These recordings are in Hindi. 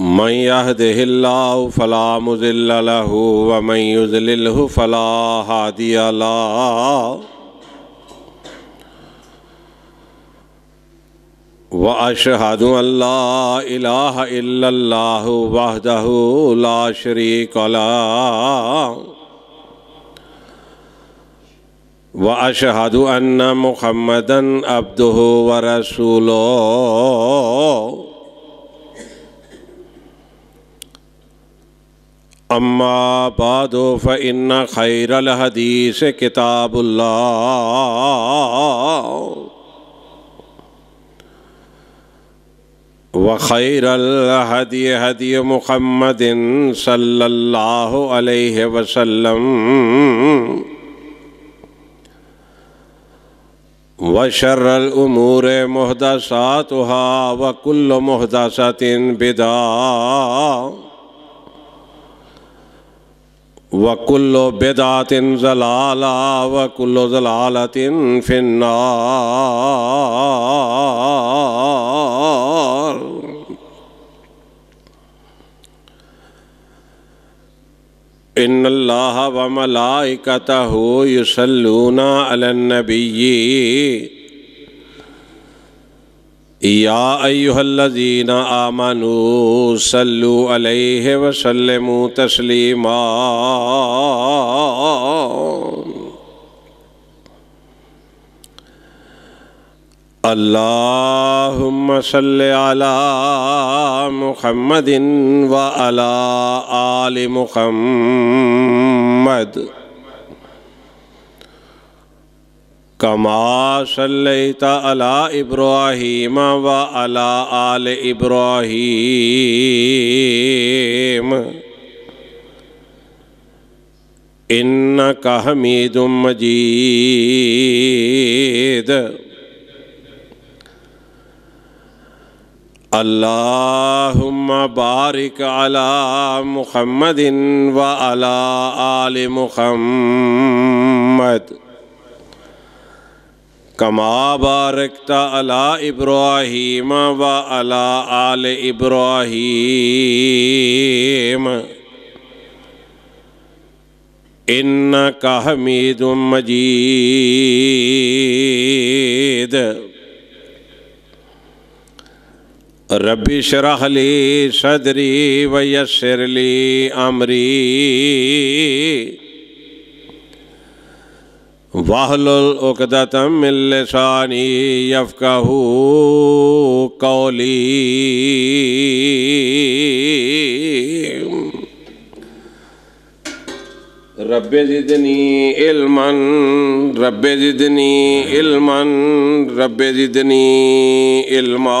अनफुसिना व मिन सय्याति अमालिना मन यहदिल्लाहु फला मुज़िल्ल लहु व मन युज़लिलहु फला हादिय लहु व अशहदु अल्ला इलाहा इल्लल्लाहु वहदहु ला शरीक लहु व अशहदु अन्न मुहम्मदन अब्दुहु व रसूलुहु अम्मा बाद फ़िन खैरल हदीस किताबुल्लाह व खैरल हदी हदी मुहम्मदिन सल्लल्लाहु अलैहि वसल्लम व शर्रल उमूर मुहदसातुहा व कुल्ल मुहदसतिन बिदा वकुल्लो बेदातिन जलाला वकुल्लो जलालतिन फिन्नार इन्नल्लाह व मलाइकतहु युसल्लूना अलन नबिय्यी या अयुहल्लजीना आमनु सल्लु अलैहि वसल्लमु तस्लीमा। अल्लाहुम्म सल्लि अला मुहम्मदिन व अला आलि मुहम्मद। कमा अला इब्राहीम व अला आल इब्राहीम। इन्नका हमीदुम मजीद। अल्लाहुम्मा बारिक अला मुहम्मदिन व अला आल कमा बारकता अला इब्राहीम व अला आल इब्राहीम। इन्न का हमीद मजीद रबी शराहली सदरी वयसरली अमरी। वाहलुल उकदतम मिल्लसानी यफ़क़हू कौली। रब ज़िदनी इल्मन रब ज़िदनी इल्मन रब ज़िदनी इल्मा।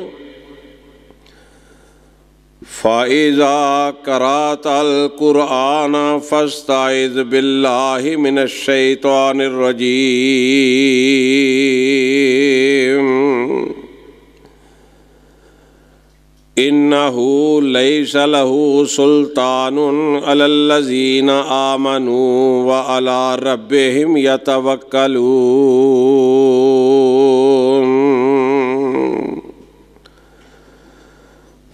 फ़ाइज़ा करातल कुरआन फ़स्ताइज़ बिल्लाहि मिनश शैतानिर रजीम इन्नहु लहु सुल्तानुन अलल्लज़ीन आमनु व अला रब्बिहिम यतवक्कलून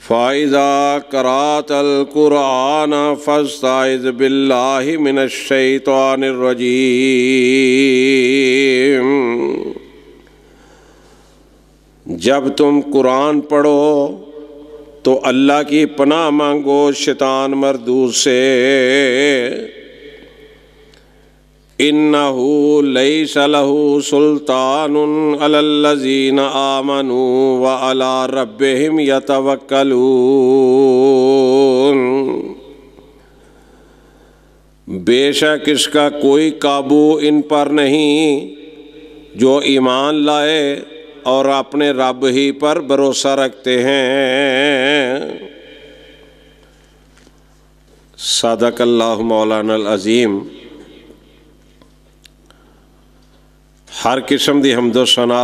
फ़ाइज़ा करातल कुरआन फ़स्ताइज़ बिल्लाहि मिनश शैतानिर रजीम जब तुम कुरान पढ़ो तो अल्लाह की पनाह मांगो शैतान मरदूद से इन्नहू लई सलहू सुल्तान अलजीन आमनु व अला रब्बिहिम यतवक्कलून बेशक इसका कोई काबू इन पर नहीं। जो ईमान लाए और अपने रब ही पर भरोसा रखते हैं। सदक अल्लाह मौलाना अज़ीम। हर किस्म की हमदो सना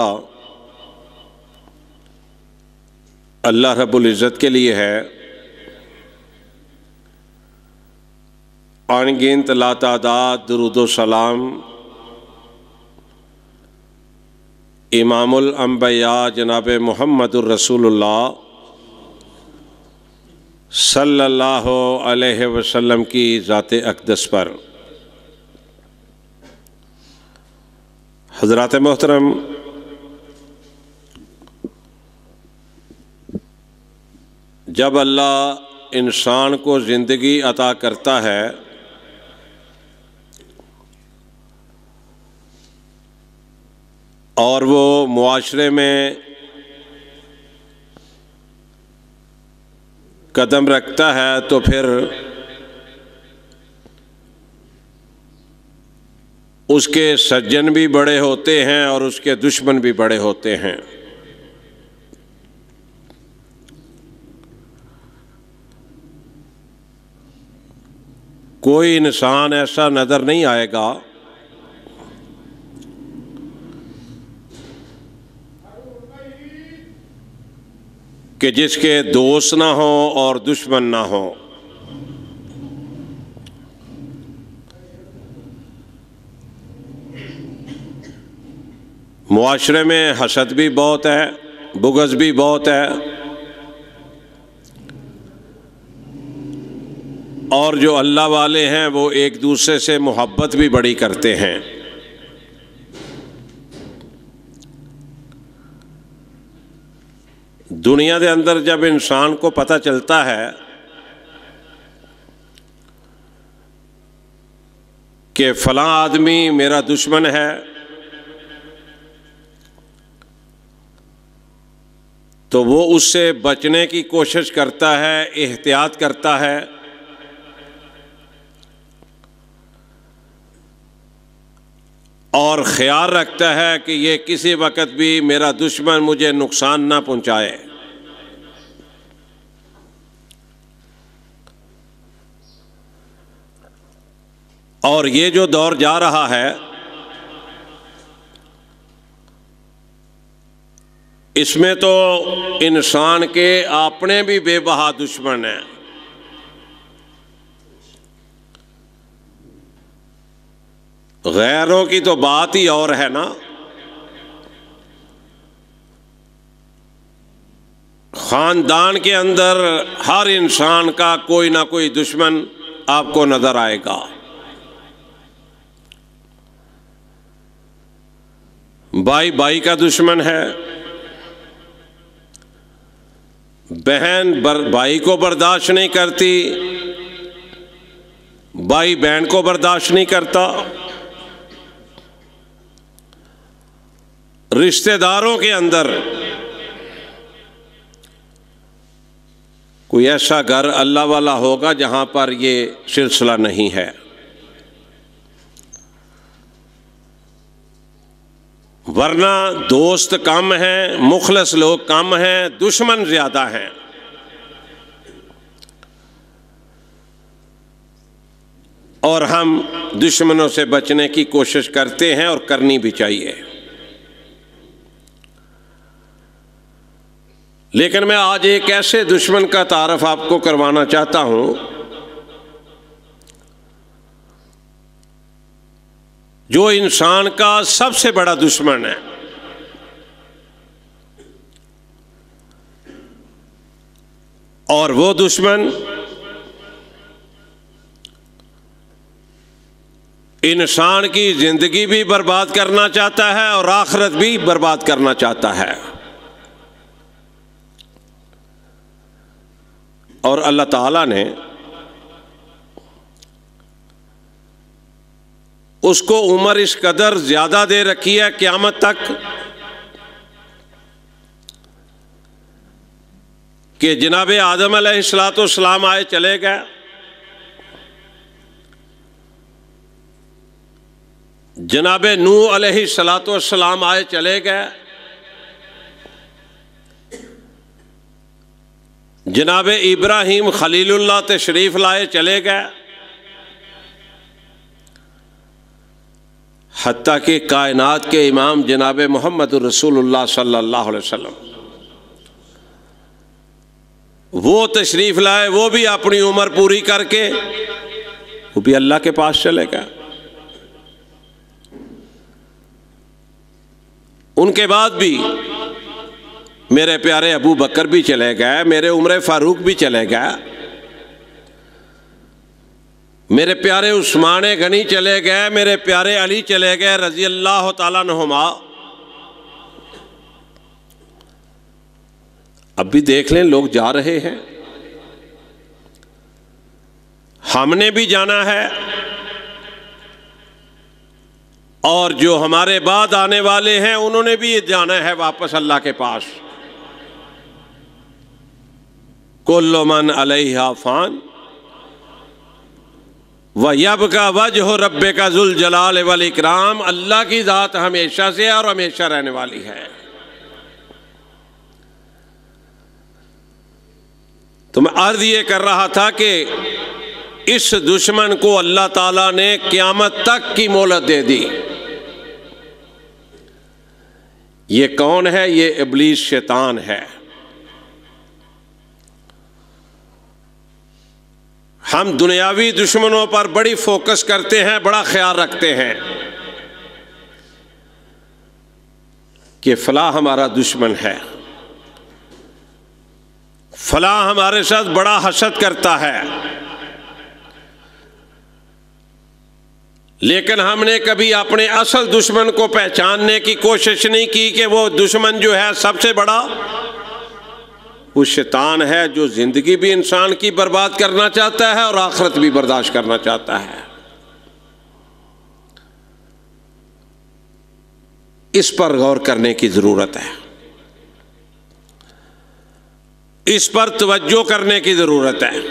अल्लाह रब्बुल इज़्ज़त के लिए है। अनगिनत लातादाद, दरुद सलाम। इमामुल अम्बिया जनाब मोहम्मद रसूलुल्लाह सल्लल्लाहु अलैहि वसल्लम की ज़ात अकदस पर। हज़रत मोहतरम जब अल्लाह इंसान को ज़िंदगी अता करता है, और वो मुआशरे में कदम रखता है तो फिर उसके सज्जन भी बड़े होते हैं और उसके दुश्मन भी बड़े होते हैं। कोई इंसान ऐसा नज़र नहीं आएगा कि जिसके दोस्त ना हो और दुश्मन ना हो। मुआशरे में हसद भी बहुत है, बुगज भी बहुत है। और जो अल्लाह वाले हैं, वो एक दूसरे से मोहब्बत भी बड़ी करते हैं। दुनिया के अंदर जब इंसान को पता चलता है कि फला आदमी मेरा दुश्मन है तो वो उससे बचने की कोशिश करता है, एहतियात करता है। और ख्याल रखता है कि ये किसी वक्त भी मेरा दुश्मन मुझे नुकसान ना पहुँचाए। और ये जो दौर जा रहा है इसमें तो इंसान के अपने भी बेबहा दुश्मन हैं। गैरों की तो बात ही और है ना। खानदान के अंदर हर इंसान का कोई ना कोई दुश्मन आपको नज़र आएगा। भाई भाई का दुश्मन है। बहन बर, भाई को बर्दाश्त नहीं करती भाई बहन को बर्दाश्त नहीं करता। रिश्तेदारों के अंदर कोई ऐसा घर अल्लाह वाला होगा जहाँ पर ये सिलसिला नहीं है। वरना दोस्त कम हैं, मुखलस लोग कम हैं, दुश्मन ज़्यादा हैं। और हम दुश्मनों से बचने की कोशिश करते हैं और करनी भी चाहिए। लेकिन मैं आज एक ऐसे दुश्मन का तारफ आपको करवाना चाहता हूँ जो इंसान का सबसे बड़ा दुश्मन है। और वो दुश्मन इंसान की ज़िंदगी भी बर्बाद करना चाहता है और आखरत भी बर्बाद करना चाहता है। और अल्लाह ताला ने उसको उम्र इस कदर ज़्यादा दे रखी है क़्यामत तक कि जनाब आदम सलाम आए चले गए। जनाब नू सलाम आए चले गए। जनाब इब्राहिम खलीलुल्लाह तशरीफ़ लाए चले गए। हती के कायनात के इमाम जनाब मोहम्मद रसूलुल्लाह सल्लल्लाहु अलैहि वसल्लम। वो तशरीफ़ लाए, वो भी अपनी उम्र पूरी करके, वो भी अल्लाह के पास चले गए। उनके बाद भी मेरे प्यारे अबू बकर भी चले गए, मेरे उम्र फ़ारूक भी चले गए। मेरे प्यारे उस्मान गनी चले गए, मेरे प्यारे अली चले गए रज़ी अल्लाह तुमा अब भी देख लें, लोग जा रहे हैं। हमने भी जाना है। और जो हमारे बाद आने वाले हैं, उन्होंने भी जाना है वापस अल्लाह के पास। कोल्लोमन अलहा फ़ान। व यब का वज हो रब्बे का जुल जलाल वल इकराम। अल्लाह की ज़ात हमेशा से और हमेशा रहने वाली है। तो मैं अर्ज़ ये कर रहा था कि इस दुश्मन को अल्लाह ताला ने क़्यामत तक की मोहलत दे दी। ये कौन है? ये इबलीस शैतान है। हम दुनियावी दुश्मनों पर बड़ी फोकस करते हैं, बड़ा ख्याल रखते हैं कि फला हमारा दुश्मन है। फला हमारे साथ बड़ा हसद करता है। लेकिन हमने कभी अपने असल दुश्मन को पहचानने की कोशिश नहीं की कि वो दुश्मन जो है सबसे बड़ा वो शैतान है जो ज़िंदगी भी इंसान की बर्बाद करना चाहता है और आखरत भी बर्दाश्त करना चाहता है। इस पर गौर करने की ज़रूरत है। इस पर तवज्जो करने की ज़रूरत है।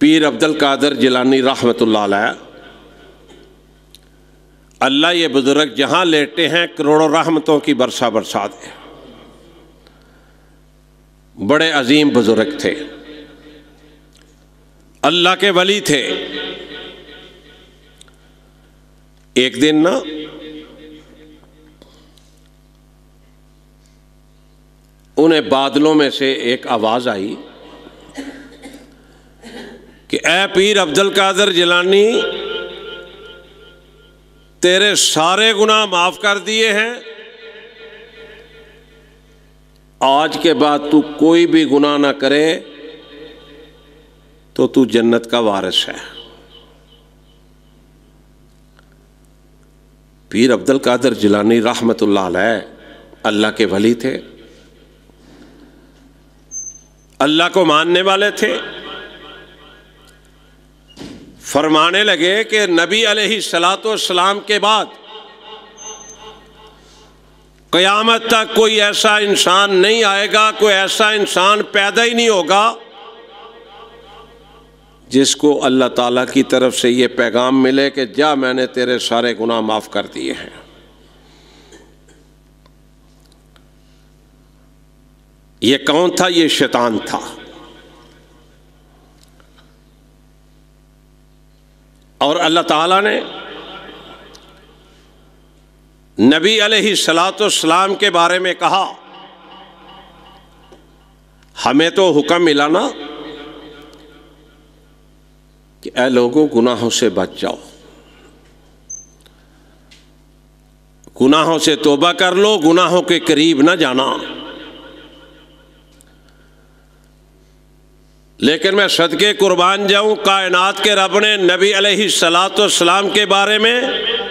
पीर अब्दुल कादर जिलानी रहमत अल्लाह ये बुज़ुर्ग जहाँ लेटे हैं, करोड़ों रहमतों की बरसा बरसात है बड़े अजीम बुज़ुर्ग थे। अल्लाह के वली थे। एक दिन ना, उन्हें बादलों में से एक आवाज़ आई कि, ए पीर अब्दुल कादर जिलानी, तेरे सारे गुनाह माफ़ कर दिए हैं। आज के बाद तू कोई भी गुनाह ना करे तो तू जन्नत का वारिस है। पीर अब्दुल कादर जिलानी रहमतुल्लाह अल्लाह के वली थे। अल्लाह को मानने वाले थे। फरमाने लगे कि नबी सलाम के बाद क़यामत तक कोई ऐसा इंसान नहीं आएगा, कोई ऐसा इंसान पैदा ही नहीं होगा, जिसको अल्लाह ताला की तरफ़ से ये पैगाम मिले कि जा मैंने तेरे सारे गुनाह माफ़ कर दिए हैं। ये कौन था? ये शैतान था। और अल्लाह ताला ने नबी सलाम के बारे में कहा, हमें तो हुक्म मिला ना कि ए लोगों गुनाहों से बच जाओ। गुनाहों से तोबा कर लो, गुनाहों के करीब ना जाना। लेकिन मैं सदके कुर्बान जाऊँ, कायनात के रब ने नबी सलाम के बारे में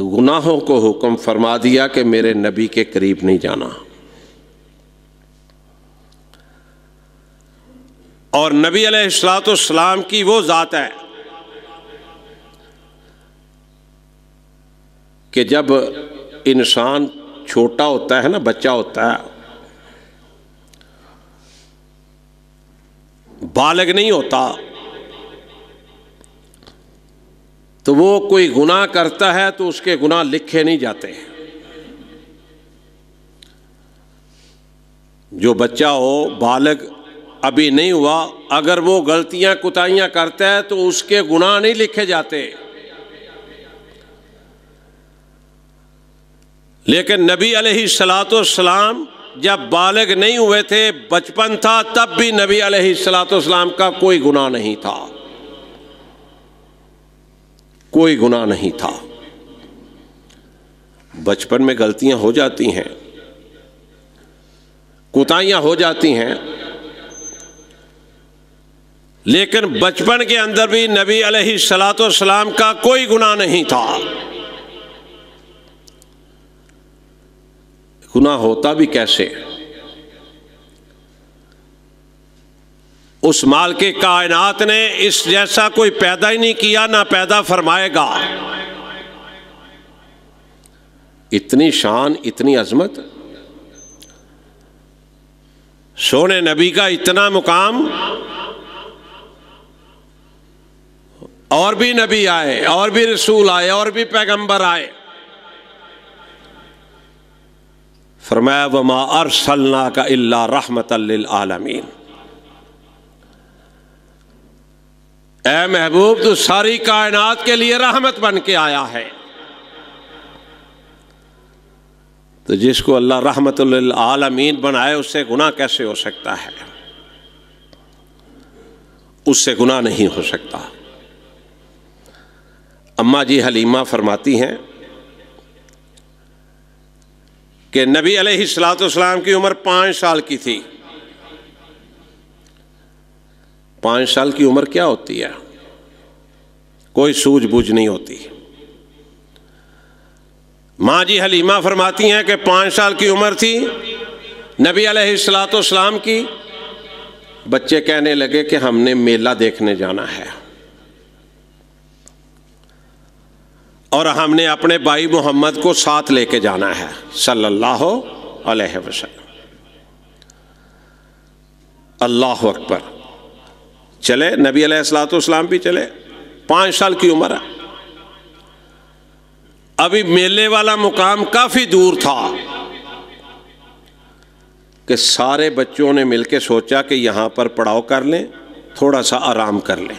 गुनाहों को हुक्म फरमा दिया कि मेरे नबी के करीब नहीं जाना। और नबी अलैहिस्सलाम की वो ज़ात है कि जब इंसान छोटा होता है ना, बच्चा होता है, बालग नहीं होता तो वो कोई गुनाह करता है तो उसके गुनाह लिखे नहीं जाते। जो बच्चा हो बालग अभी नहीं हुआ, अगर वो गलतियाँ कुताइयाँ करता है तो उसके गुनाह नहीं लिखे जाते। लेकिन नबी सलाम जब बालग नहीं हुए थे, बचपन था, तब भी नबी सलाम का कोई गुनाह नहीं था। कोई गुनाह नहीं था। बचपन में गलतियाँ हो जाती हैं, कुताइयाँ हो जाती हैं, लेकिन बचपन के अंदर भी नबी सलाम का कोई गुनाह नहीं था। गुनाह होता भी कैसे? उस माल के कायनात ने इस जैसा कोई पैदा ही नहीं किया, ना पैदा फरमाएगा। इतनी शान, इतनी अजमत। सोने नबी का इतना मुकाम। और भी नबी आए, और भी रसूल आए, और भी पैगंबर आए। फरमाया, वमा अरसलना का इल्ला रहमत आलमीन। ए महबूब तो सारी कायनात के लिए रहमत बन के आया है। तो जिसको अल्लाह रहमत आलमीन बनाए, उससे गुनाह कैसे हो सकता है? उससे गुनाह नहीं हो सकता। अम्मा जी हलीमा फरमाती हैं कि नबी अलैहिस्सलाम की उम्र पाँच साल की थी। पाँच साल की उम्र क्या होती है? कोई सूझबूझ नहीं होती। माँ जी हलीमा फरमाती हैं कि पाँच साल की उम्र थी, नबी अलैहिस्सलाम की। बच्चे कहने लगे कि हमने मेला देखने जाना है। और हमने अपने भाई मोहम्मद को साथ लेके जाना है, सल्लल्लाहु अलैहि वसल्लम। अल्लाह अकबर। चले, नबी अलैहिस्सलाम भी चले। पाँच साल की उम्र। है अभी मेले वाला मुकाम काफ़ी दूर था कि सारे बच्चों ने मिलकर सोचा कि यहाँ पर पड़ाव कर लें, थोड़ा सा आराम कर लें।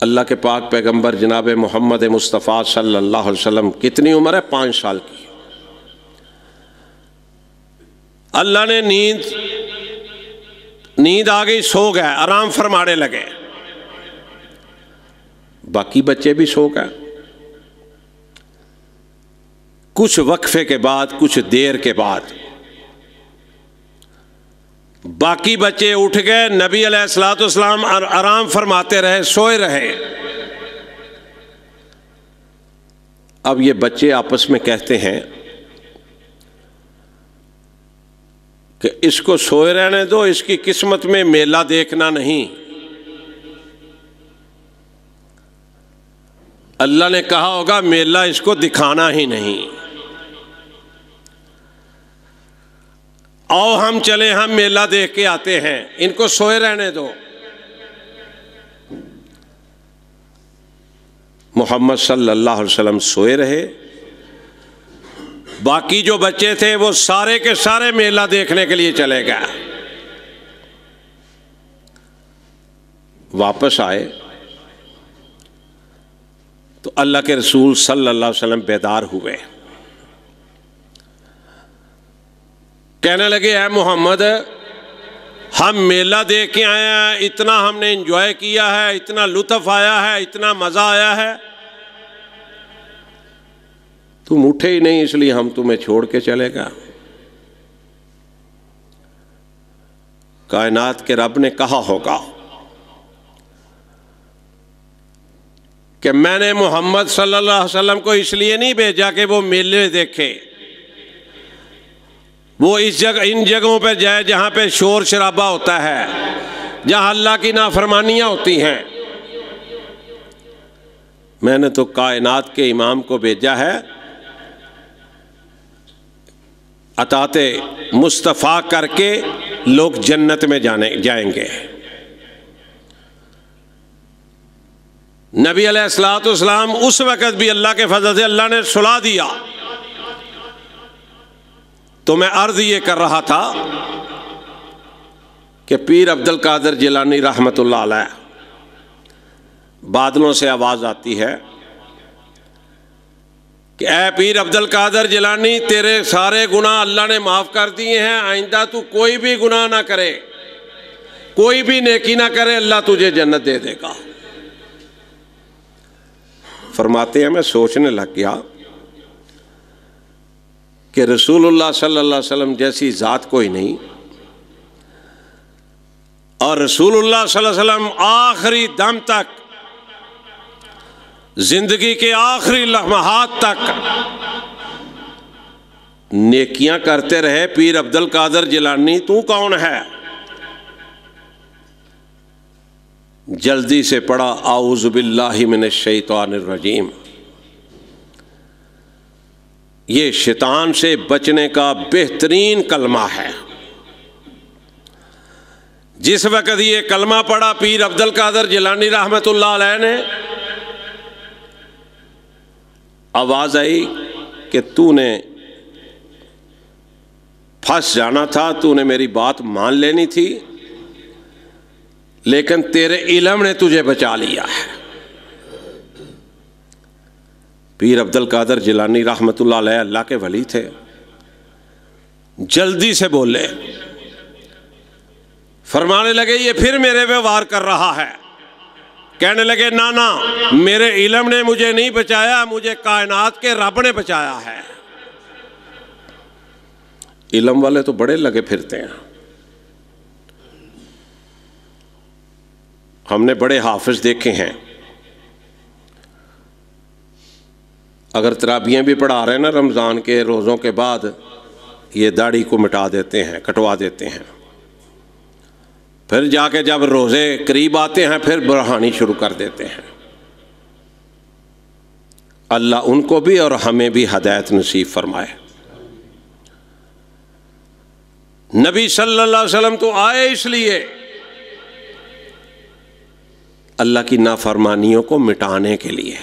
अल्लाह के पाक पैगंबर जनाब मोहम्मद मुस्तफ़ा सल्लल्लाहु अलैहि वसल्लम, कितनी उम्र है? पाँच साल की। अल्लाह ने नींद नींद आ गई, सो गए, आराम फरमाने लगे। बाकी बच्चे भी सो गए। कुछ वक्फे के बाद, कुछ देर के बाद, बाकी बच्चे उठ गए, नबी अलैहिस्सलाम आराम फरमाते रहे, सोए रहे। अब ये बच्चे आपस में कहते हैं कि इसको सोए रहने दो, इसकी किस्मत में मेला देखना नहीं। अल्लाह ने कहा होगा, मेला इसको दिखाना ही नहीं। आओ हम चले, हम मेला देख के आते हैं। इनको सोए रहने दो। मोहम्मद सल्लल्लाहु अलैहि वसल्लम सोए रहे। बाकी जो बच्चे थे वो सारे के सारे मेला देखने के लिए चले गए। वापस आए। तो अल्लाह के रसूल सल्लल्लाहु अलैहि वसल्लम बेदार हुए। कहने लगे है मोहम्मद, हम मेला देख के आए हैं, इतना हमने इंजॉय किया है, इतना लुत्फ आया है, इतना मज़ा आया है। तुम उठे ही नहीं, इसलिए हम तुम्हें छोड़ के चलेगा कायनात के रब ने कहा होगा कि मैंने मोहम्मद सल्लल्लाहु अलैहि वसल्लम को इसलिए नहीं भेजा कि वो मेले देखे। वो इस जगह इन जगहों पर जाए जहाँ पे शोर शराबा होता है, जहाँ अल्लाह की नाफरमानियाँ होती हैं। मैंने तो कायनात के इमाम को भेजा है अताते मुस्तफ़ा करके लोग जन्नत में जाने, जाएँगे। नबी अलैहिस्सलाम उस वक़्त भी अल्लाह के फजल से अल्लाह ने सुला दिया। तो मैं अर्ज़ ये कर रहा था कि पीर अब्दुल कादर जिलानी रहमत बादलों से आवाज़ आती है। कि ए पीर अब्दुल कादर जिलानी, तेरे सारे गुनाह अल्लाह ने माफ़ कर दिए हैं, आइंदा तू कोई भी गुनाह ना करे। कोई भी नेकी ना करे, अल्लाह तुझे जन्नत दे देगा। फरमाते हैं, मैं सोचने लग गया कि रसूलुल्लाह सल्लल्लाहु अलैहि वसल्लम जैसी ज़ात कोई नहीं। और रसूलुल्लाह सल्लल्लाहु अलैहि वसल्लम आखिरी दम तक ज़िंदगी के आखिरी लम्हात तक नेकियाँ करते रहे पीर अब्दुल कादर जिलानी, तू कौन है? जल्दी से पढ़ा आउज आउज़बिल्लिमिन शैतानरजीम ये शैतान से बचने का बेहतरीन कलमा है। जिस वक़्त ये कलमा पढ़ा पीर अब्दुल कादर जिलानी रहमत ने आवाज़ आई कि तूने फंस जाना था, तूने मेरी बात मान लेनी थी, लेकिन तेरे इलम ने तुझे बचा लिया है। पीर अब्दुल कादर जिलानी रहमत अल्लाह के वली थे। जल्दी से बोले। फरमाने लगे, ये फिर मेरे व्यवहार कर रहा है। कहने लगे, ना ना, मेरे इलम ने मुझे नहीं बचाया, मुझे कायनात के रब ने बचाया है। इलम वाले तो बड़े लगे फिरते हैं। हमने बड़े हाफिज देखे हैं। अगर तराबियाँ भी पढ़ा रहे हैं ना, रमज़ान के रोज़ों के बाद, ये दाढ़ी को मिटा देते हैं, कटवा देते हैं। फिर जाके जब रोज़े करीब आते हैं, फिर बढ़ानी शुरू कर देते हैं। अल्लाह उनको भी और हमें भी हदायत नसीब फरमाए। नबी सल्लल्लाहु अलैहि वसल्लम तो आए इसलिए अल्लाह की नाफरमानियों को मिटाने के लिए,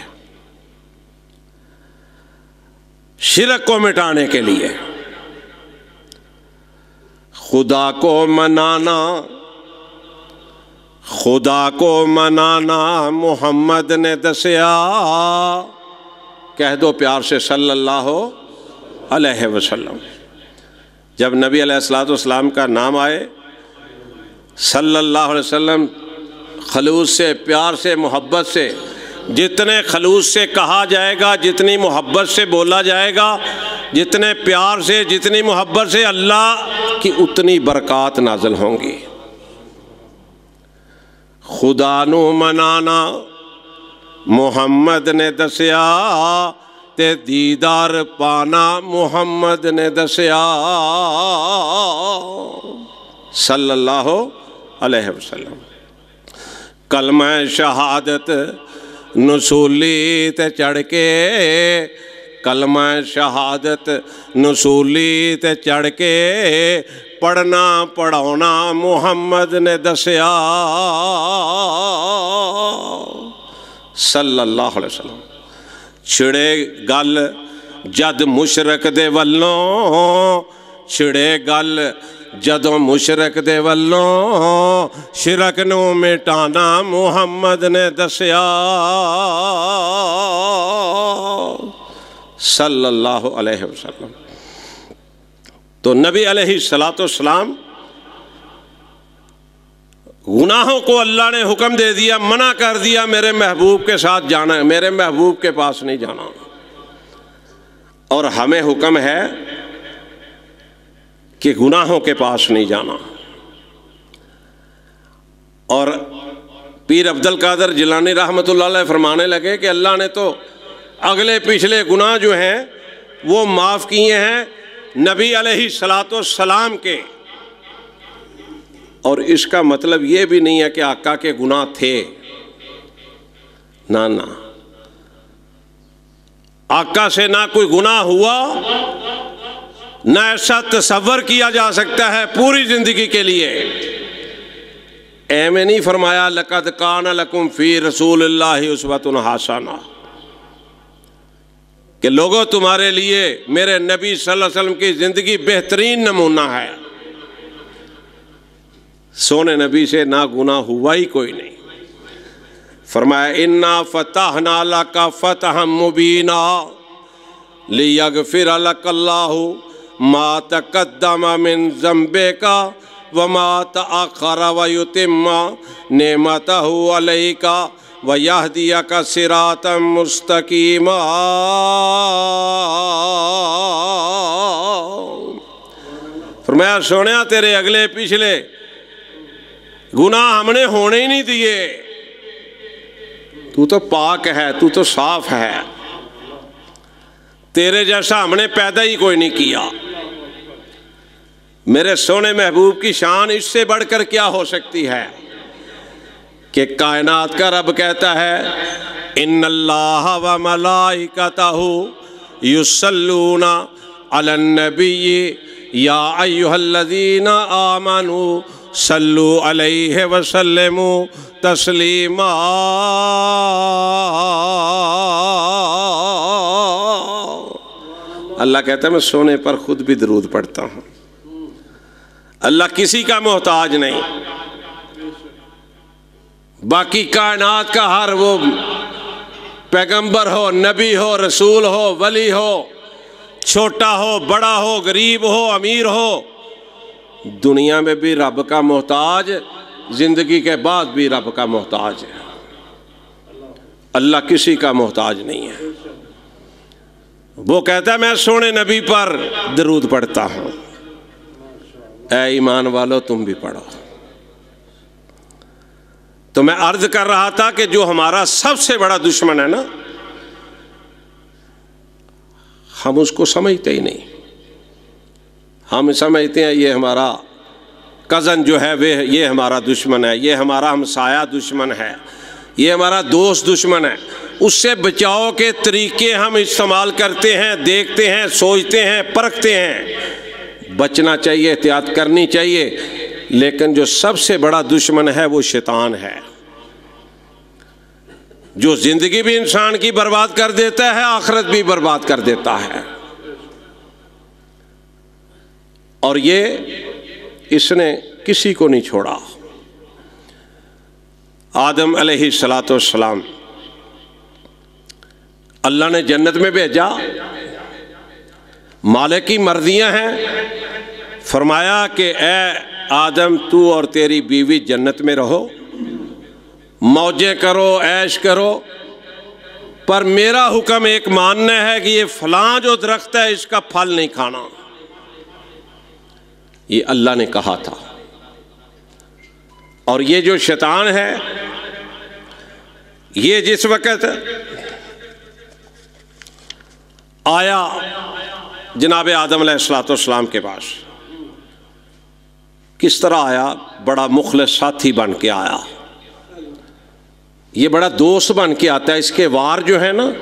शिरक को मिटाने के लिए, खुदा को मनाना खुदा को मनाना मोहम्मद ने दसिया। कह दो प्यार से सल्लल्लाहु अलैहि वसल्लम। जब नबी अलैहिस्सलाम का नाम आए, सल्लल्लाहु अलैहि वसल्लम खलूस से, प्यार से, मोहब्बत से, जितने खलूस से कहा जाएगा, जितनी मोहब्बत से बोला जाएगा, जितने प्यार से, जितनी मोहब्बत से अल्लाह की उतनी बरक़ात नाजल होंगी। खुदा नु मनाना। मोहम्मद ने दसिया, ते दीदार पाना मोहम्मद ने दसिया। सल्लल्लाहु अलैहि वसल्लम। कलम शहादत, नसूली ते चढ़ के कलम शहादत, नसूली ते चढ़ के पढ़ना पढ़ा मुहम्मद ने दसिया। सल्लल्लाहु अलैहि छिड़े गल जद मुशरक दे वलों छिड़े गल जदों मुशरक दे वलों शिरक नु मिटाना मुहम्मद ने दसया। सल्लल्लाहु अलैहि वसल्लम। तो नबी सलाम गुनाहों को अल्लाह ने हुक्म दे दिया, मना कर दिया, मेरे महबूब के साथ जाना, मेरे महबूब के पास नहीं जाना। और हमें हुक्म है कि गुनाहों के पास नहीं जाना। और पीर अब्दुल कादर जिलानी रहमत फरमाने लगे कि अल्लाह ने तो अगले पिछले गुनाह जो हैं, वो माफ़ किए हैं नबी सलाम के। और इसका मतलब ये भी नहीं है कि आका के गुनाह थे। ना ना। आका से ना कोई गुनाह हुआ, ना ऐसा तस्वर किया जा सकता है पूरी ज़िंदगी के लिए। एम नहीं फरमाया, लकद कान लकुम फ़ी रसूल उसवत हासाना। कि लोगों तुम्हारे लिए मेरे नबी सल्लल्लाहु अलैहि वसल्लम की ज़िंदगी बेहतरीन नमूना है। सोने नबी से ना गुना हुआ ही कोई नहीं। फरमाया, इन्ना फ़तह नाला का फ़तह मुबीना लियग फिर अल्लाह मा तकदमा मिन जम्बे का व मा तखर वयुतिम्मा नेमत का व यह दिया का सिरातम मुस्तकीमा। फरमाया सुने तेरे अगले पिछले गुनाह हमने होने ही नहीं दिए। तू तो पाक है, तू तो साफ़ है। तेरे जैसा हमने पैदा ही कोई नहीं किया। मेरे सोने महबूब की शान इससे बढ़कर क्या हो सकती है? कि कायनात का रब कहता है इन अल्लाह व मलाइकतहु युसल्लूना अलन्नबी या अय्युहल्लज़ीना आमनु सल्लु अलैहि वसल्लमु तस्लीमा। अल्लाह कहता है, मैं सोने पर खुद भी दरूद पढ़ता हूँ। अल्लाह किसी का मोहताज नहीं। बाकी कायनात का हर वो पैगंबर हो, नबी हो, रसूल हो, वली हो, छोटा हो, बड़ा हो, गरीब हो, अमीर हो, दुनिया में भी रब का मोहताज, ज़िंदगी के बाद भी रब का मोहताज है। अल्लाह किसी का मोहताज नहीं है। वो कहता है, मैं सोने नबी पर दरूद पढ़ता हूँ। ए ईमान वालो, तुम भी पढ़ो। तो मैं अर्ज़ कर रहा था कि जो हमारा सबसे बड़ा दुश्मन है ना, हम उसको समझते ही नहीं। हम समझते हैं, ये हमारा कज़न जो है, वे, ये हमारा दुश्मन है, ये हमारा हमसाया दुश्मन है, ये हमारा दोस्त दुश्मन है। उससे बचाव के तरीके हम इस्तेमाल करते हैं, देखते हैं, सोचते हैं, परखते हैं। बचना चाहिए, एहतियात करनी चाहिए, लेकिन जो सबसे बड़ा दुश्मन है, वो शैतान है। जो ज़िंदगी भी इंसान की बर्बाद कर देता है, आखरत भी बर्बाद कर देता है। और ये इसने किसी को नहीं छोड़ा। आदम सलाम अल्लाह ने जन्नत में भेजा। मालिक की मर्जियाँ हैं। फरमाया कि, ए आदम, तू और तेरी बीवी जन्नत में रहो। मौजें करो, ऐश करो। पर मेरा हुक्म एक मानना है कि ये फलां जो दरख्त है, इसका फल नहीं खाना। ये अल्लाह ने कहा था। और ये जो शैतान है, ये जिस वक़्त आया जनाब आदम सलाम के पास, किस तरह आया? बड़ा मुखल साथी बन के आया। ये बड़ा दोस्त बन के आता है। इसके वार जो है ना,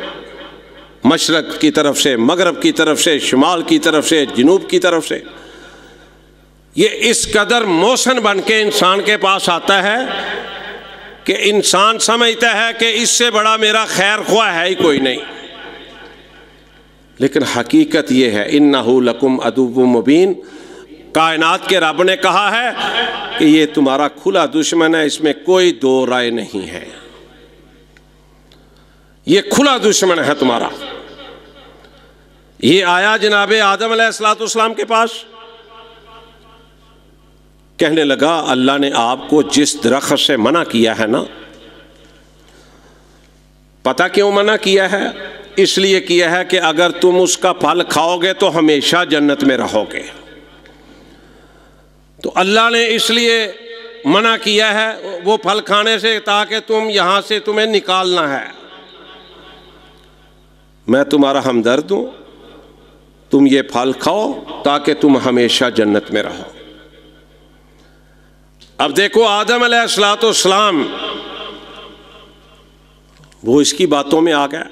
मशरक की तरफ़ से, मगरब की तरफ़ से, शुमाल की तरफ़ से, जनूब की तरफ़ से, ये इस कदर मौसन बन के इंसान के पास आता है कि इंसान समझता है कि इससे बड़ा मेरा खैर ख्वा है ही कोई नहीं। लेकिन हकीकत यह है इन लकुम अदुब मुबीन। कायनात के रब ने कहा है कि ये तुम्हारा खुला दुश्मन है, इसमें कोई दो राय नहीं है। ये खुला दुश्मन है तुम्हारा। ये आया जनाब आदम सलाम के पास। कहने लगा, अल्लाह ने आपको जिस दरख्त से मना किया है ना, पता क्यों मना किया है? इसलिए किया है कि अगर तुम उसका फल खाओगे तो हमेशा जन्नत में रहोगे। तो अल्लाह ने इसलिए मना किया है वो फल खाने से, ताकि तुम यहाँ से तुम्हें निकालना है। मैं तुम्हारा हमदर्द हूँ। तुम ये फल खाओ ताकि तुम हमेशा जन्नत में रहो। अब देखो, आदम सलाम वो इसकी बातों में आ गया।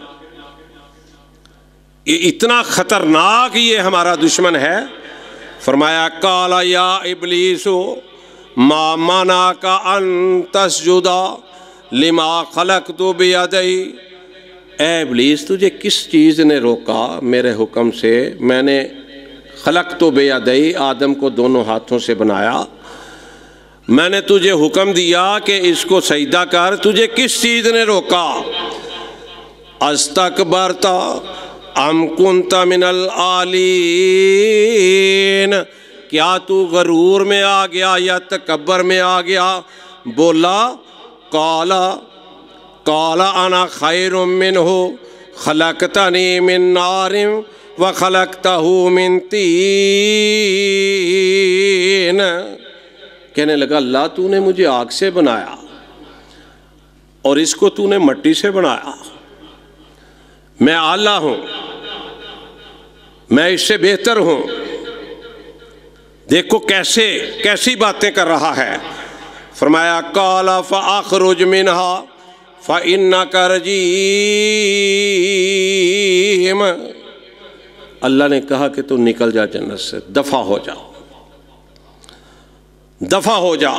ये इतना खतरनाक ये हमारा दुश्मन है। फरमाया, काला या इबलीसो माना का अंतसजुदा लिमा खलक तो एबलीस तुझे किस चीज़ ने रोका मेरे हुक्म से? मैंने खलक तो बेदई आदम को दोनों हाथों से बनाया। मैंने तुझे हुक्म दिया कि इसको सजदा कर। तुझे किस चीज़ ने रोका? अज तक बरता अम कुंता मिनल आलीन। क्या तू गरूर में आ गया या तकबर में आ गया? बोला, काला काला आना खैर मिन हो खलकता नी मिन नारिम व खलकता मिन तीन कहने लगा अल्लाह तूने मुझे आग से बनाया और इसको तूने मट्टी से बनाया मैं आला हूँ मैं इससे बेहतर हूँ देखो कैसे कैसी बातें कर रहा है फरमाया काला फ फ़ाखरुज मिनहा फ़ा इन्ना कर जी अल्लाह ने कहा कि तू निकल जा जन्नत से दफ़ा हो जा दफ़ा हो जा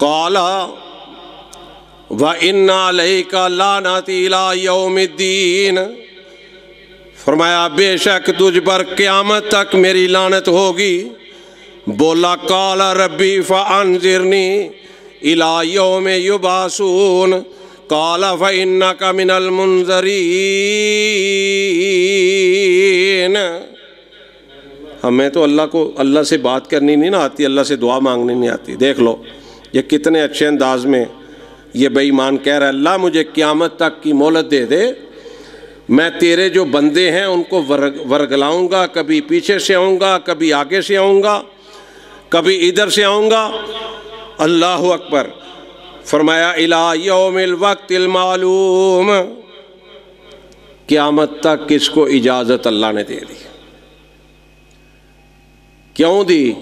काला व इन्ना लई का लाना तीला यौमिद्दीन फरमाया बेशक तुझ पर क़्यामत तक मेरी लानत होगी बोला काला रबी फ़ानजिरनी इला यौम युबासून काला फ़ इन्ना का मिनल हमें तो अल्लाह को, अल्लाह से बात करनी नहीं ना आती, अल्लाह से दुआ मांगनी नहीं आती। देख लो, ये कितने अच्छे अंदाज में ये बेईमान कह रहा है, अल्लाह मुझे क़्यामत तक की मोहलत दे दे, मैं तेरे जो बंदे हैं उनको वर्ग वर्गलाऊँगा, कभी पीछे से आऊँगा, कभी आगे से आऊँगा, कभी इधर से आऊँगा अल्लाह अकबर। फरमाया, इला यौमिल वक्त मालूम। क़यामत तक किसको इजाज़त अल्लाह ने दे दी? क्यों दी?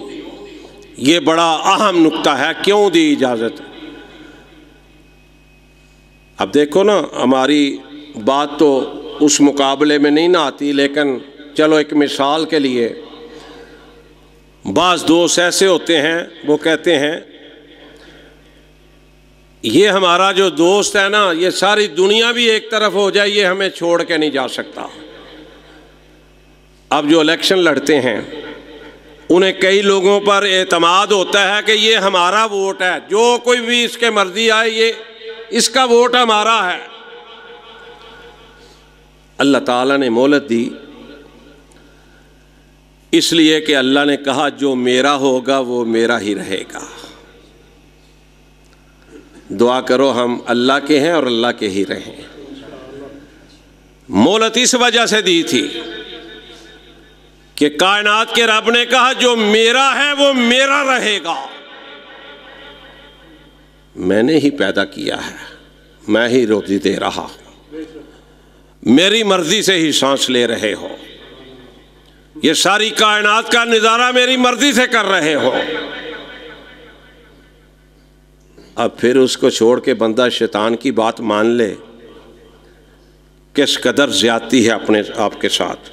ये बड़ा अहम नुक्ता है, क्यों दी इजाज़त? अब देखो ना, हमारी बात तो उस मुकाबले में नहीं ना आती, लेकिन चलो एक मिसाल के लिए। बाज़ दोस्त ऐसे होते हैं, वो कहते हैं ये हमारा जो दोस्त है ना, ये सारी दुनिया भी एक तरफ़ हो जाए, ये हमें छोड़ के नहीं जा सकता। अब जो इलेक्शन लड़ते हैं, उन्हें कई लोगों पर एतमाद होता है कि ये हमारा वोट है। जो कोई भी इसके मर्ज़ी आए, ये इसका वोट हमारा है। अल्लाह ताला ने मोहलत दी। इसलिए कि अल्लाह ने कहा, जो मेरा होगा, वो मेरा ही रहेगा। दुआ करो हम अल्लाह के हैं और अल्लाह के ही रहें मोलत इस वजह से दी थी कि कायनात के रब ने कहा, जो मेरा है, वो मेरा रहेगा। मैंने ही पैदा किया है, मैं ही रोजी दे रहा हूँ। मेरी मर्ज़ी से ही सांस ले रहे हो। ये सारी कायनात का नज़ारा मेरी मर्ज़ी से कर रहे हो। अब फिर उसको छोड़ के बंदा शैतान की बात मान ले। किस कदर ज्यादती है अपने आपके साथ।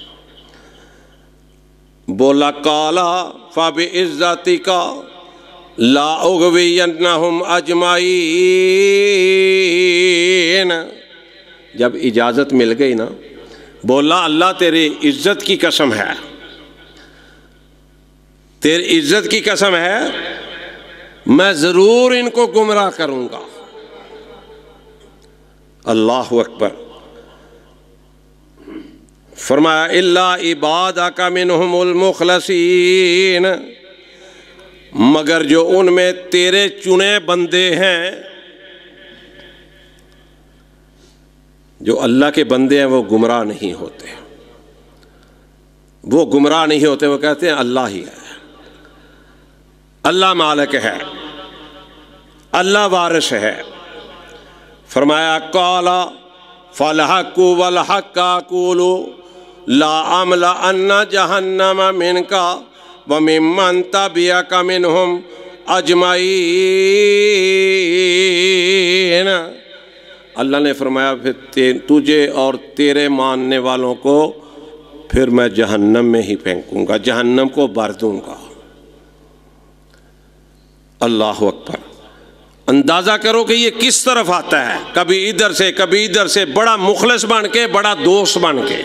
बोला, काला, फ़ाब इज़्ज़ती का, ला हम अजमाई जब इजाज़त मिल गई ना, बोला, अल्लाह तेरी इज़्ज़त की कसम है। तेरी इज़्ज़त की कसम है मैं ज़रूर इनको गुमराह करूँगा। अल्लाह अकबर। फरमाया, इल्ला इबाद का मिनमुलमुखलसीन मगर जो उनमें तेरे चुने बंदे हैं, जो अल्लाह के बंदे हैं, वो गुमराह नहीं होते। वो गुमराह नहीं होते, वो कहते हैं, अल्लाह ही है। अल्लाह मालिक है, अल्लाह वारिस है। फरमाया, काला, फलहकू वलहक कूलो, ला अमला अन्ना जहन्नम मिन का व मिमन तबिया का मिन हम अजमाई अल्लाह ने फरमाया, फिर तुझे और तेरे मानने वालों को फिर मैं जहन्नम में ही फेंकूँगा, जहन्नम को भर दूँगा। अल्लाह अकबर। अंदाज़ा करो कि ये किस तरफ़ आता है? कभी इधर से, कभी इधर से, बड़ा मुखलस बन के, बड़ा दोस्त बन के।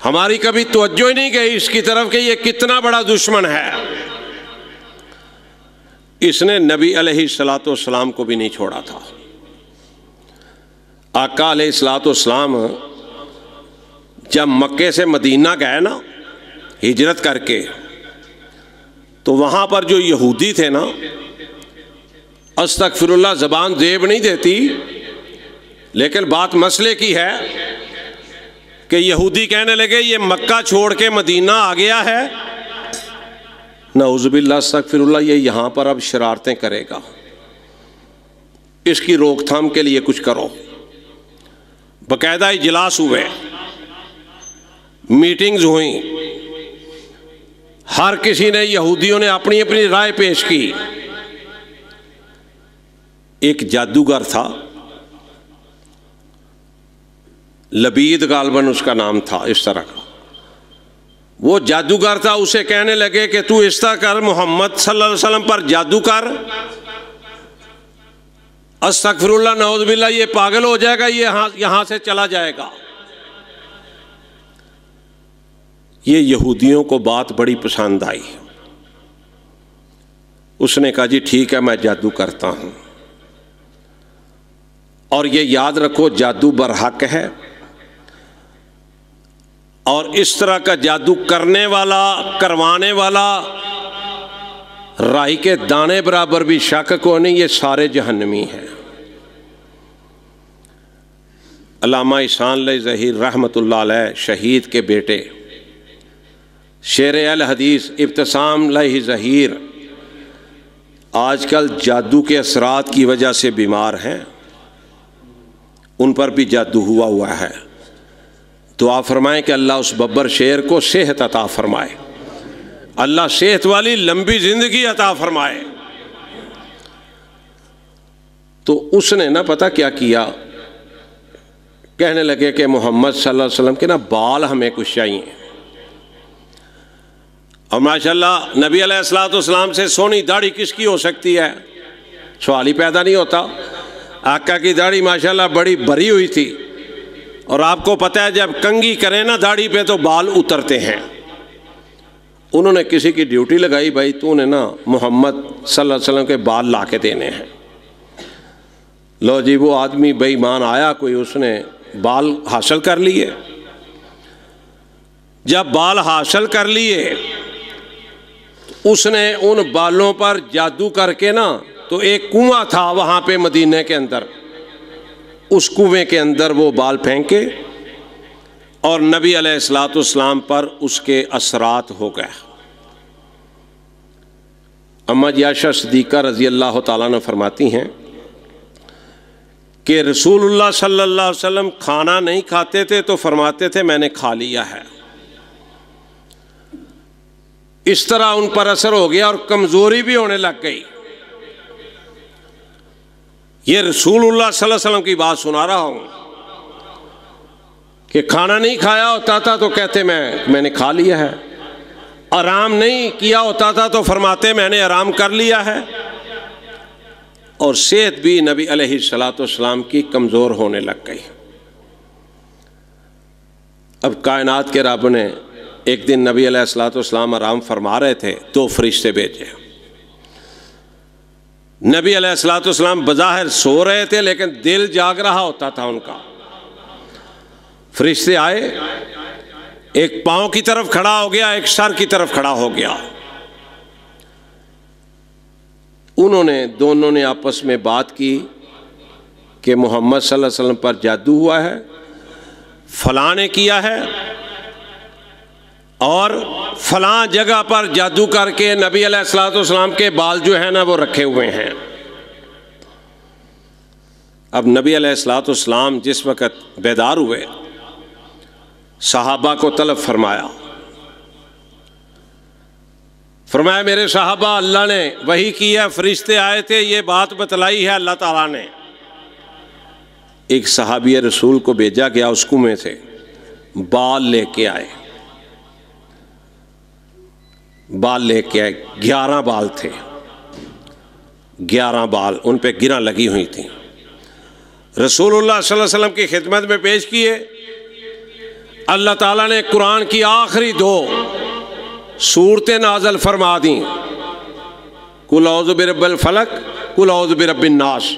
हमारी कभी तवज्जो ही नहीं गई इसकी तरफ़ कि ये कितना बड़ा दुश्मन है। इसने नबी सलाम को भी नहीं छोड़ा था। आका सलाम जब मक्के से मदीना गए ना, हिजरत करके तो वहाँ पर जो यहूदी थे ना अस्तकफिरुल्ला ज़बान जेब नहीं देती, लेकिन बात मसले की है कि यहूदी कहने लगे, ये मक्का छोड़ के मदीना आ गया है। नौज़बिल्लाफ़िरुल्ला ये यहाँ पर अब शरारतें करेगा। इसकी रोकथाम के लिए कुछ करो। बाकायदा इजलास हुए। मीटिंग्स हुई। हर किसी ने यहूदियों ने अपनी अपनी राय पेश की। एक जादूगर था। लबीद गालबन उसका नाम था, इस तरह का। वो जादूगर था, उसे कहने लगे कि तू इस तरह कर, मोहम्मद सल्लल्लाहु अलैहि वसल्लम पर जादू कर। अस्तफरुल्ला नौजबिल्ला ये पागल हो जाएगा, ये यहाँ यहाँ से चला जाएगा। ये यहूदियों को बात बड़ी पसंद आई। उसने कहा, जी, ठीक है, मैं जादू करता हूँ। और ये याद रखो, जादू बरहक है। और इस तरह का जादू करने वाला, करवाने वाला राई के दाने बराबर भी शक को नहीं, ये सारे जहन्नमी हैं। अलामा ईसान जहीर रहमत शहीद के बेटे शेर अल हदीस इब्तसाम लही ज़हीर आजकल जादू के असरात की वजह से बीमार हैं। उन पर भी जादू हुआ हुआ है। दुआ फरमाएँ कि अल्लाह उस बब्बर शेर को सेहत अता फरमाए। अल्लाह सेहत वाली लंबी ज़िंदगी अता फरमाए। तो उसने ना पता क्या किया? कहने लगे कि मोहम्मद सल्लल्लाहु अलैहि वसल्लम के ना बाल हमें कुछ चाहिए। और माशाल्लाह नबी अलैहिस्सलाम से सोनी दाढ़ी किसकी हो सकती है? सवाल ही पैदा नहीं होता। आका की दाढ़ी माशाल्लाह बड़ी भरी हुई थी। और आपको पता है, जब कंगी करें ना दाढ़ी पे तो बाल उतरते हैं। उन्होंने किसी की ड्यूटी लगाई, भाई, तूने ना मोहम्मद सल्लल्लाहु अलैहि वसल्लम के बाल ला के देने हैं। लो जी, वो आदमी बेईमान आया कोई, उसने बाल हासिल कर लिए। जब बाल हासिल कर लिए उसने उन बालों पर जादू करके ना तो एक कुआँ था वहाँ पे मदीने के अंदर। उस कुएँ के अंदर वो बाल फेंके और नबी अलैहिस्सलाम पर उसके असरात हो गए। अम्मा याशा सदीक़ा रज़ी अल्लाह तन फरमाती हैं कि रसूलुल्लाह सल्लल्लाहु अलैहि वसल्लम खाना नहीं खाते थे तो फरमाते थे, मैंने खा लिया है। इस तरह उन पर असर हो गया और कमज़ोरी भी होने लग गई। ये रसूलुल्लाह सल्लल्लाहु अलैहि वसल्लम की बात सुना रहा हूँ कि खाना नहीं खाया होता था तो कहते, मैं, मैंने खा लिया है। आराम नहीं किया होता था तो फरमाते, मैंने आराम कर लिया है। और सेहत भी नबी अलैहिस्सलाम की कमज़ोर होने लग गई। अब कायनात के रब ने एक दिन नबी अलैहिस्सलाम आराम फरमा रहे थे, दो फरिश्ते भेजे नबी अलैहिस्सलाम बज़ाहिर सो रहे थे, लेकिन दिल जाग रहा होता था उनका। फरिश्ते आए, एक पाँव की तरफ़ खड़ा हो गया, एक सर की तरफ़ खड़ा हो गया। उन्होंने, दोनों ने आपस में बात की कि मोहम्मद सल्लल्लाहु अलैहि वसल्लम पर जादू हुआ है फलां ने किया है और फलां जगह पर जादू करके नबी अलैहिस्सलाम के बाल जो है ना वो रखे हुए हैं। अब नबी अलैहिस्सलाम जिस वक़्त बेदार हुए, सहाबा को तलब फरमाया। फरमाया, मेरे साहबा, अल्लाह ने वही किया फरिश्ते आए थे, ये बात बतलाई है अल्लाह ताला ने। एक सहाबी रसूल को भेजा गया उस कुएँ से बाल लेके आए। बाल लेके आए, ग्यारह बाल थे। ग्यारह बाल उन पे गिरा लगी हुई थी। रसूलुल्लाह सल्लल्लाहु अलैहि वसल्लम की खिदमत में पेश किए। अल्लाह ताला ने कुरान की आखिरी दो सूरत नाजल फरमा दी। कुलौज बिरबल फलक बिरबिन्नास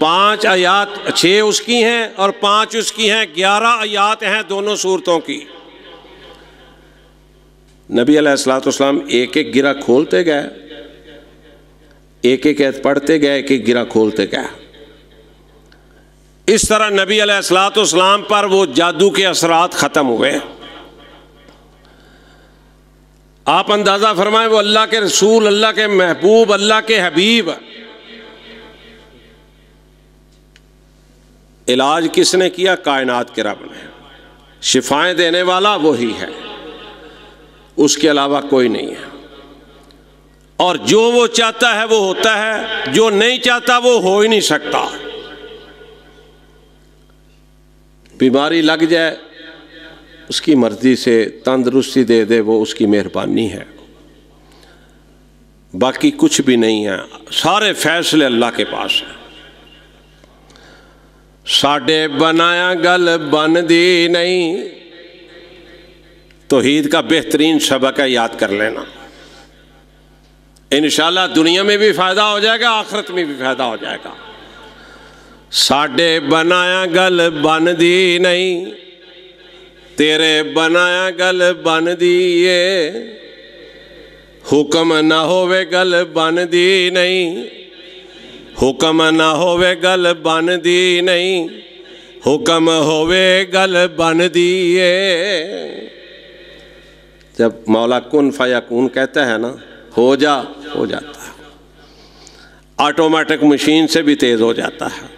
पाँच आयात छः उसकी हैं और पाँच उसकी हैं, ग्यारह आयात हैं दोनों सूरतों की। नबी अलैहिस्सलाम एक एक गिरा खोलते गए। एक एक ऐत पढ़ते गए एक एक गिरा खोलते गए। इस तरह नबी अलैहिस्सलाम पर वो जादू के असरात ख़त्म हुए। आप अंदाज़ा फरमाएँ, वो अल्लाह के रसूल, अल्लाह के महबूब, अल्लाह के हबीब। इलाज किसने किया? कायनात के रब ने। शिफाएँ देने वाला वही है। उसके अलावा कोई नहीं है। और जो वो चाहता है वो होता है, जो नहीं चाहता वो हो ही नहीं सकता। बीमारी लग जाए, उसकी मर्ज़ी से तंदरुस्ती दे दे, वो उसकी मेहरबानी है। बाकी कुछ भी नहीं है। सारे फैसले अल्लाह के पास हैं। साडे बनाया गल बन दी नहीं। तो ईद का बेहतरीन सबक है, याद कर लेना। इन दुनिया में भी फ़ायदा हो जाएगा, आखरत में भी फ़ायदा हो जाएगा। साडे बनाया गल बन दी नहीं, तेरे बनाया गल बन दिए हुक्म ना होवे गल बन दी नहीं, हुक्म ना होवे गल बन दी नहीं, हुक्म होवे गल बन दिए जब मौला कुन फयाकून कहता है ना, हो जा, हो जाता है। ऑटोमेटिक मशीन से भी तेज़ हो जाता है।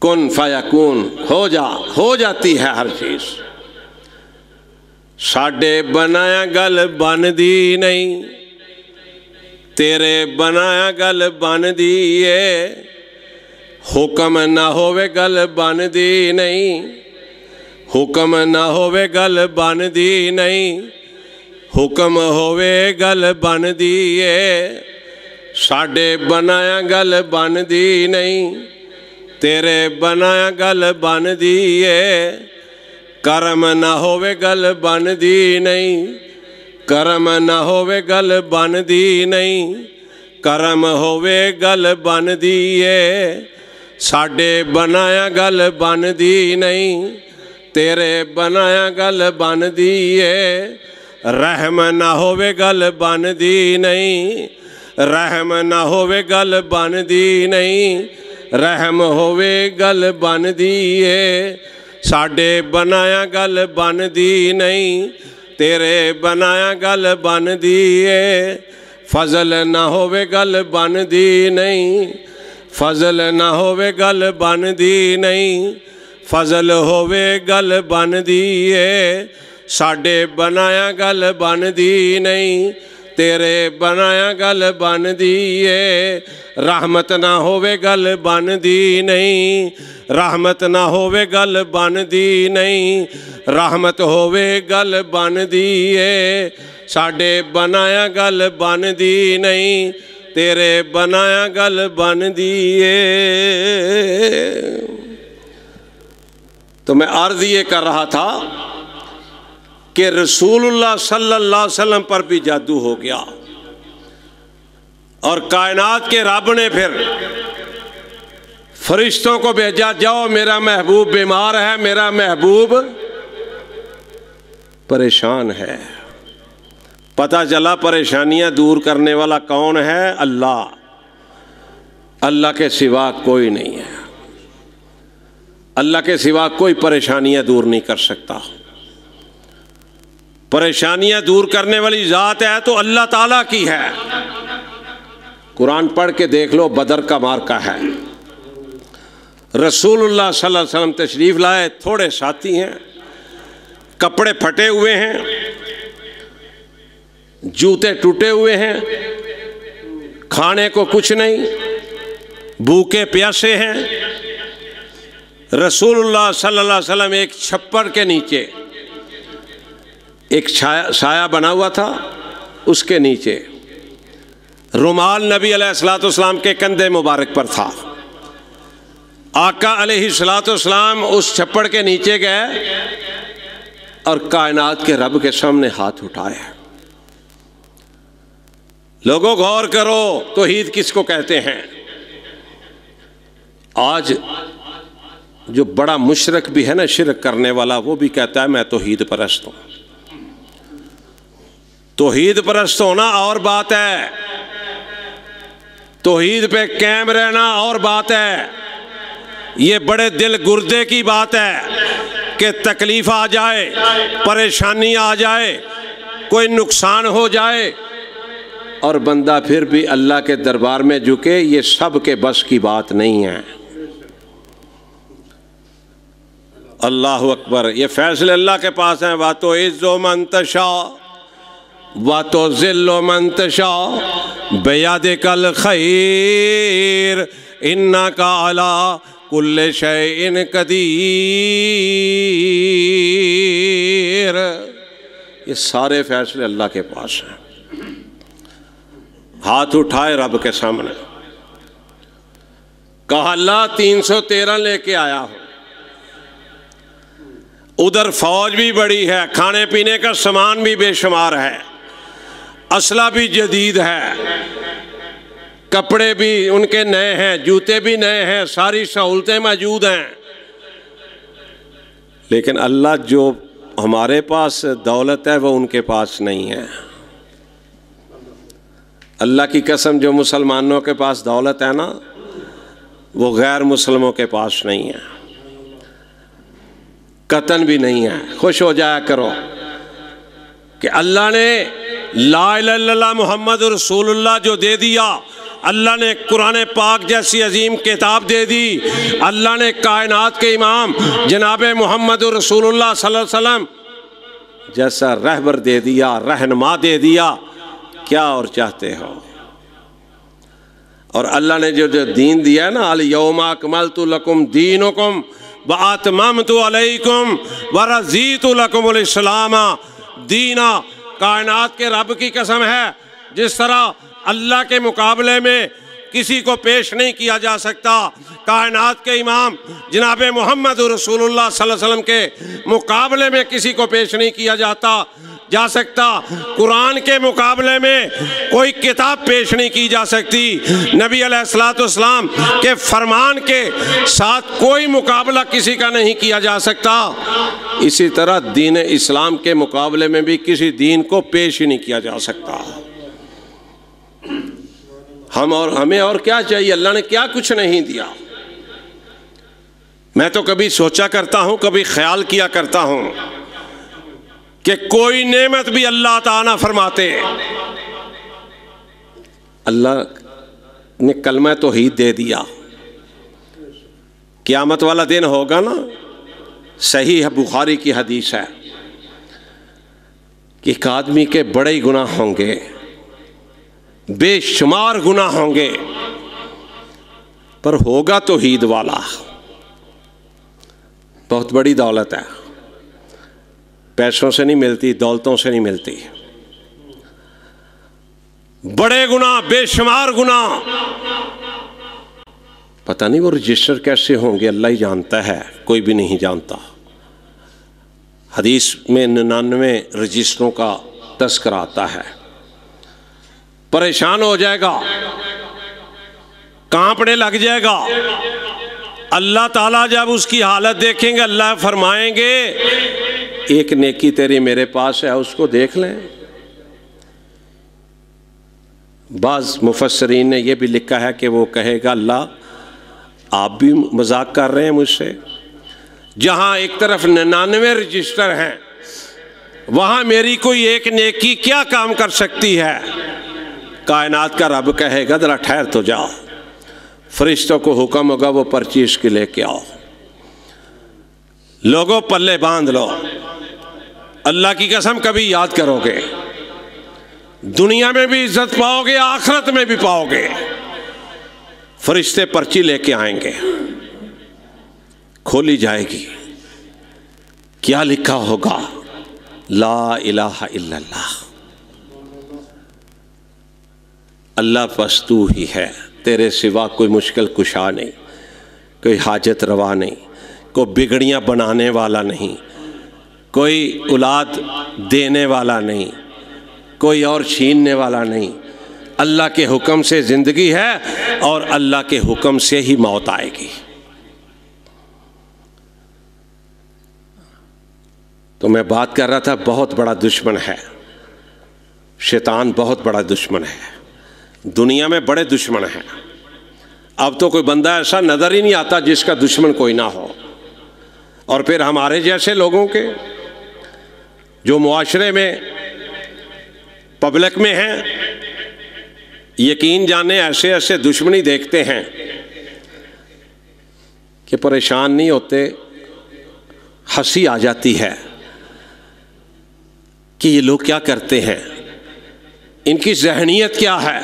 कुन फयाकून हो जा, हो जाती है हर चीज़। साडे बनाया गल बन दी नहीं, तेरे बनाया गल बन दी है हुक्म ना होवे गल बन दी नहीं हुक्म ना होवे गल बन दी नहीं। हुक्म होवे गल बन दी साडे बनाया गल बन दी नहीं। तेरे बनाया गल बन दी कर्म ना होवे गल बन दी नहीं। कर्म ना होवे गल बन दी नहीं। कर्म होवे गल बन दी साडे तेरे बनाया गल बन दी रहम ना होवे गल बन दी नहीं रहम ना होवे गल बन दी नहीं रहम होवे गल बन दी साडे बनाया गल बन दी नहीं तेरे बनाया गल बन दी फजल ना होवे गल बन दी नहीं फजल ना होवे गल बन दी नहीं फजल होवे गल बन दी साडे बनाया गल बन दी नहीं तेरे बनाया गल बन दी रहमत ना होवे गल बन दी नहीं रहमत ना होवे गल बन दी नहीं रहमत होवे गल बन दी साडे बनाया गल बन दी नहीं तेरे बनाया गल बन दी तो मैं अर्ज़ ये कर रहा था कि रसूलुल्लाह सल्लल्लाहु अलैहि वसल्लम पर भी जादू हो गया। और कायनात के रब ने फिर फरिश्तों को भेजा, जाओ मेरा महबूब बीमार है, मेरा महबूब परेशान है। पता चला परेशानियाँ दूर करने वाला कौन है? अल्लाह। अल्लाह के सिवा कोई नहीं है। अल्लाह के सिवा कोई परेशानियाँ दूर नहीं कर सकता। परेशानियाँ दूर करने वाली ज़ात है तो अल्लाह ताला की है। कुरान पढ़ के देख लो, बदर का मार्का है। रसूलुल्लाह सल्लल्लाहु अलैहि वसल्लम तशरीफ़ लाए, थोड़े साथी हैं, कपड़े फटे हुए हैं, जूते टूटे हुए हैं, खाने को कुछ नहीं, भूखे प्यासे हैं रसूलुल्लाह सल्लल्लाहु अलैहि वसल्लम एक छप्पर के नीचे, एक छाया, साया बना हुआ था उसके नीचे। रुमाल नबी अलैहिस्सलाम के कंधे मुबारक पर था। आका अलैहिस्सलाम उस छप्पड़ के नीचे गए और कायनात के रब के सामने हाथ उठाए। लोगों, गौर करो तो ईद किसको कहते हैं? आज जो बड़ा मुशरक भी है ना शिरक करने वाला, वो भी कहता है, मैं तो ईद परस्त हूँ। तोहीद परस्त होना और बात है। तोहीद पे कैम रहना और बात है। ये बड़े दिल गुर्दे की बात है कि तकलीफ़ आ जाए, परेशानी आ जाए, कोई नुकसान हो जाए, और बंदा फिर भी अल्लाह के दरबार में झुके, ये सब के बस की बात नहीं है। अल्लाह अकबर। ये फैसले अल्लाह के पास हैं। वातो इज़्ज़ो मंतशा, वातो ज़िल्लो मंतशा, बेयाद कल खैर, इन्ना का अला कुल्ले इन कदीर। ये सारे फैसले अल्लाह के पास हैं। हाथ उठाए रब के सामने। कहा अल्लाह तीन सौ तेरह लेके आया हूँ। उधर फौज भी बड़ी है खाने पीने का सामान भी बेशुमार है। असला भी जदीद है। कपड़े भी उनके नए हैं, जूते भी नए हैं, सारी सहूलतें मौजूद हैं। लेकिन अल्लाह जो हमारे पास दौलत है, वो उनके पास नहीं है। अल्लाह की कसम, जो मुसलमानों के पास दौलत है ना, वो गैर मुसलमों के पास नहीं है। कतन भी नहीं है। खुश हो जाया करो कि अल्लाह ने ला मोहम्मद रसूलुल्लाह जो दे दिया, अल्लाह ने कुरान पाक जैसी अजीम किताब दे दी, अल्लाह ने कायनात के इमाम जनाब मोहम्मद रसूलुल्लाह वसल्लम जैसा रहबर दे दिया, रहनमा दे दिया, क्या और चाहते हो? और अल्लाह ने जो जो दीन दिया ना, अल योमा कमल तो लकुम दीना कायनात के रब की कसम है जिस तरह अल्लाह के मुकाबले में किसी को पेश नहीं किया जा सकता कायनात के इमाम जनाब मोहम्मद रसूलुल्लाह सल्लल्लाहु अलैहि वसल्लम के मुकाबले में किसी को पेश नहीं किया जाता जा सकता। कुरान के मुकाबले में कोई किताब पेश नहीं की जा सकती। नबी अलैहिस्सलाम के फरमान के साथ कोई मुकाबला किसी का नहीं किया जा सकता। इसी तरह दीन इस्लाम के मुकाबले में भी किसी दीन को पेश ही नहीं किया जा सकता। हम और हमें और क्या चाहिए? अल्लाह ने क्या कुछ नहीं दिया। मैं तो कभी सोचा करता हूँ, कभी ख्याल किया करता हूँ। कि कोई नेमत भी अल्लाह ताना फरमाते। अल्लाह ने कलमा तो ही दे दिया। क्यामत वाला दिन होगा ना, सही है, बुखारी की हदीस है कि एक आदमी के बड़े गुनाह होंगे, बेशुमार गुनाह होंगे, पर होगा तो ईद वाला। बहुत बड़ी दौलत है। पैसों से नहीं मिलती, दौलतों से नहीं मिलती। बड़े गुना, बेशुमार गुना। पता नहीं वो रजिस्टर कैसे होंगे, अल्लाह ही जानता है, कोई भी नहीं जानता। हदीस में निन्यानवे रजिस्टरों का तस्कर आता है। परेशान हो जाएगा। कांपने लग जाएगा। अल्लाह ताला जब उसकी हालत देखेंगे, अल्लाह फरमाएँगे एक नेकी तेरी मेरे पास है, उसको देख लें। बाज़ मुफसरीन ने यह भी लिखा है कि वो कहेगा, अल्लाह, आप भी मज़ाक कर रहे हैं मुझसे। जहाँ एक तरफ़ निन्यानवे रजिस्टर हैं, वहाँ मेरी कोई एक नेकी क्या काम कर सकती है? कायनात का रब कहेगा, ज़रा ठहर तो जाओ फरिश्तों को हुक्म होगा, वो पर्ची इसकी लेके आओ। लोगों, पल्ले बाँध लो। अल्लाह की कसम कभी याद करोगे। दुनिया में भी इज़्ज़त पाओगे, आखरत में भी पाओगे। फरिश्ते पर्ची लेके आएँगे। खोली जाएगी। क्या लिखा होगा? ला इलाहा इल्लल्लाह। अल्लाह बस तू ही है। तेरे सिवा कोई मुश्किल कुशा नहीं, कोई हाजत रवा नहीं, कोई बिगड़ियाँ बनाने वाला नहीं। कोई औलाद देने वाला नहीं, कोई और छीनने वाला नहीं। अल्लाह के हुक्म से ज़िंदगी है और अल्लाह के हुक्म से ही मौत आएगी। तो मैं बात कर रहा था, बहुत बड़ा दुश्मन है। शैतान बहुत बड़ा दुश्मन है। दुनिया में बड़े दुश्मन हैं। अब तो कोई बंदा ऐसा नज़र ही नहीं आता जिसका दुश्मन कोई ना हो। और फिर हमारे जैसे लोगों के जो मुआशरे में पब्लिक में हैं, यकीन जाने ऐसे ऐसे दुश्मनी देखते हैं कि परेशान नहीं होते, हँसी आ जाती है कि ये लोग क्या करते हैं। इनकी जहनीत क्या है?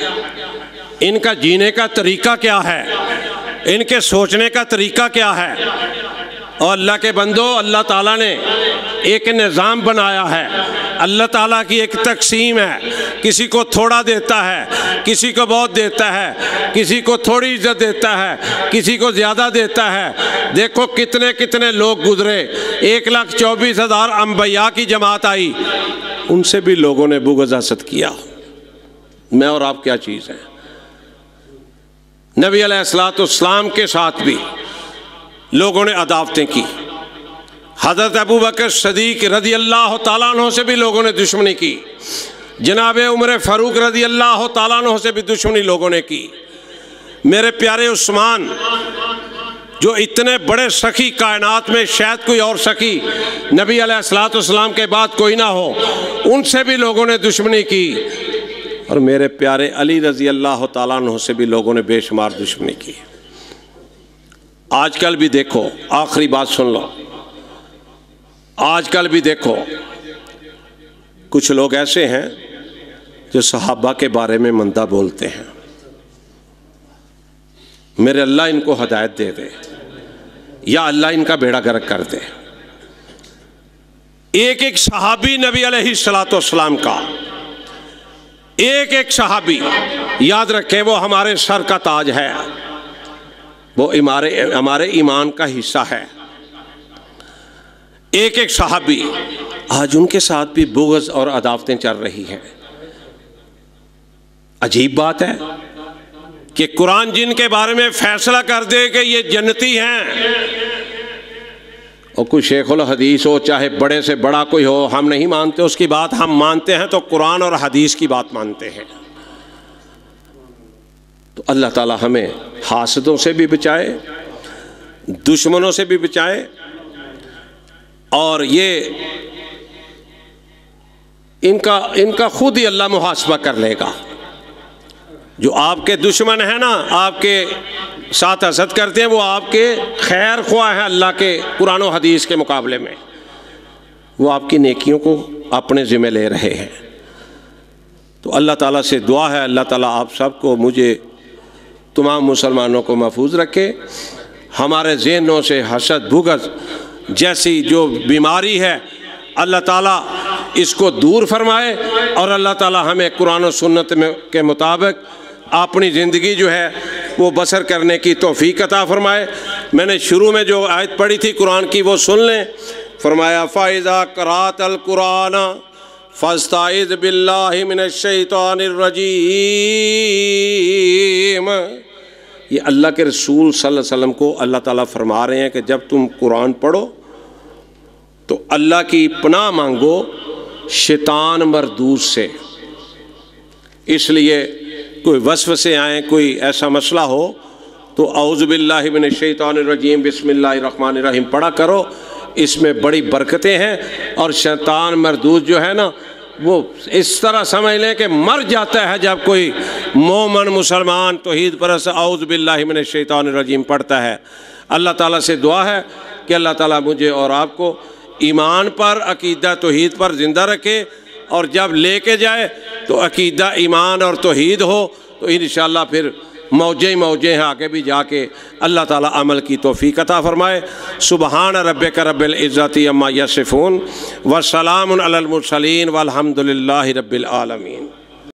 इनका जीने का तरीका क्या है? इनके सोचने का तरीका क्या है? और अल्लाह के बंदो, अल्लाह ताला ने एक निज़ाम बनाया है। अल्लाह ताला की एक तकसीम है। किसी को थोड़ा देता है, किसी को बहुत देता है, किसी को थोड़ी इज़्ज़त देता है, किसी को ज़्यादा देता है। देखो कितने कितने लोग गुजरे। एक लाख चौबीस हज़ार अम्बिया की जमात आई। उनसे भी लोगों ने बुगज हसद किया। मैं और आप क्या चीज़ हैं? नबी अलैहिस्सलाम के साथ भी लोगों ने अदावतें की। हज़रत अबू बकर सदीक रदी अल्लाह तु से भी लोगों ने दुश्मनी की। जनाब उम्र फ़ारूक रदी अल्लाह तु से भी दुश्मनी लोगों ने की। मेरे प्यारे उस्मान, जो इतने बड़े सखी कायनात में शायद कोई और सखी नबी अलैहिस्सलाम के बाद कोई ना हो, उनसे भी लोगों ने दुश्मनी की। और मेरे प्यारे अली रज़ी अल्लाह तु से भी लोगों ने बेशुमार दुश्मनी की। आजकल भी देखो, आखिरी बात सुन लो। आजकल भी देखो, कुछ लोग ऐसे हैं जो सहाबा के बारे में मंदा बोलते हैं। मेरे अल्लाह इनको हदायत दे दे, या अल्लाह इनका बेड़ा गर्क कर दे। एक एक सहाबी नबी सलाम का, एक एक सहाबी, याद रखें, वो हमारे सर का ताज है। वो हमारे हमारे ईमान का हिस्सा है। एक एक साहबी। आज उनके साथ भी बोगज़ और अदावतें चल रही हैं। अजीब बात है कि कुरान जिनके बारे में फैसला कर दे कि ये जन्नती हैं, और कोई शेखुल हदीस हो, चाहे बड़े से बड़ा कोई हो, हम नहीं मानते, उसकी बात हम मानते हैं तो कुरान और हदीस की बात मानते हैं। तो अल्लाह ताला हमें हासदों से भी बचाए, दुश्मनों से भी बचाए और ये इनका इनका खुद ही अल्लाह मुहासबा कर लेगा। जो आपके दुश्मन है ना, आपके साथ असद करते हैं, वो आपके खैर ख्वाह हैं अल्लाह के कुरान हदीस के मुकाबले में। वो आपकी नेकियों को अपने ज़िम्मे ले रहे हैं। तो अल्लाह ताला से दुआ है, अल्लाह ताला आप सबको, मुझे तमाम मुसलमानों को महफूज रखे। हमारे जहनों से हसद भुगत जैसी जो बीमारी है, अल्लाह ताला इसको दूर फरमाए और अल्लाह ताला हमें कुरान और सुन्नत में के मुताबिक अपनी ज़िंदगी जो है, वो बसर करने की तोफ़ी अता फ़रमाए। मैंने शुरू में जो आयत पढ़ी थी कुरान की, वो सुन लें। फरमाया फ़ायज़ा करात अल कुरान फ़स्ताइज़ बिल्लामिनशैतानिर्रजीम ये अल्लाह के रसूल सल्लल्लाहु अलैहि वसल्लम को अल्लाह ताला फरमा रहे हैं कि जब तुम कुरान पढ़ो तो अल्लाह की पनाह मांगो शैतान मरदूस से। इसलिए कोई वसव से आए, कोई ऐसा मसला हो तो अउज़बिल्लिन शैतानरजीम बसमीम पढ़ा करो। इसमें बड़ी बरकतें हैं और शैतान मरदूस जो है ना, वो इस तरह समझ लें कि मर जाता है जब कोई मोमन मुसलमान तोहीद परस आउज़ बिल्लामिन शैतानरजीम पढ़ता है। अल्लाह ताला से दुआ है कि अल्लाह ताला मुझे और आपको ईमान पर, अकीदा तोहद पर ज़िंदा रखे और जब ले लेके जाए तो अकीदा ईमान और तोहद हो तो इन फिर मौजे ही मौजे हैं आगे भी जाके अल्लाह ताला अमल की तोफ़ी कता फ़रमाए। सुबहान रब का रब्ज़ती अम्मा यसफ़ून। वसलामसलिन वलहमदिल्ला रबालमीन